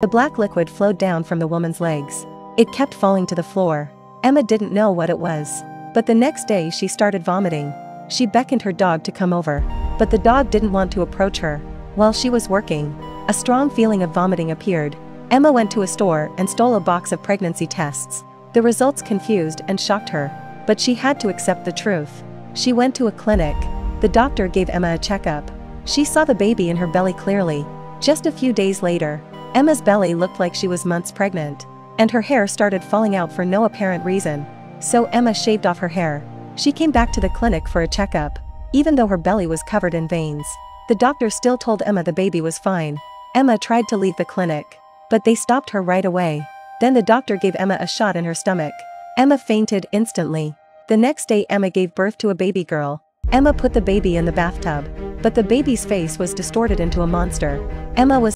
The black liquid flowed down from the woman's legs. It kept falling to the floor. Emma didn't know what it was. But the next day she started vomiting. She beckoned her dog to come over. But the dog didn't want to approach her. While she was working, a strong feeling of vomiting appeared. Emma went to a store and stole a box of pregnancy tests. The results confused and shocked her. But she had to accept the truth. She went to a clinic. The doctor gave Emma a checkup. She saw the baby in her belly clearly. Just a few days later, Emma's belly looked like she was months pregnant. And her hair started falling out for no apparent reason. So Emma shaved off her hair. She came back to the clinic for a checkup. Even though her belly was covered in veins. The doctor still told Emma the baby was fine. Emma tried to leave the clinic. But they stopped her right away. Then the doctor gave Emma a shot in her stomach. Emma fainted instantly. The next day Emma gave birth to a baby girl. Emma put the baby in the bathtub. But the baby's face was distorted into a monster. Emma was